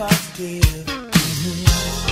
positive. Mm -hmm.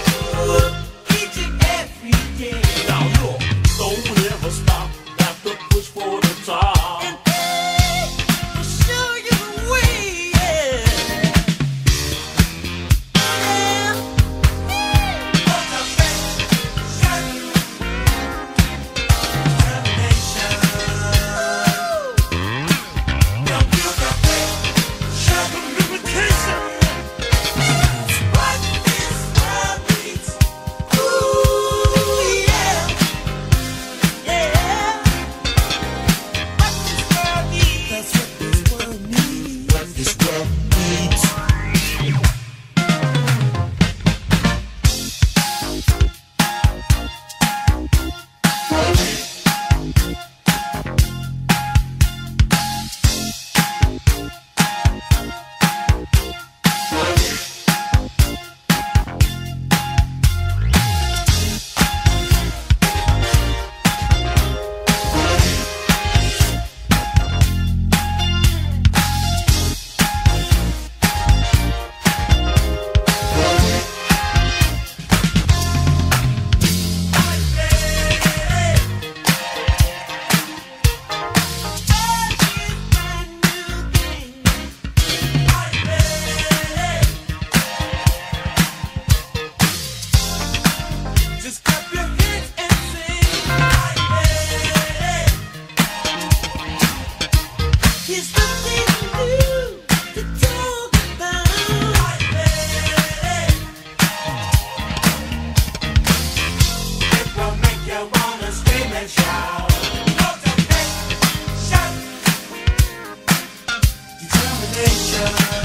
Please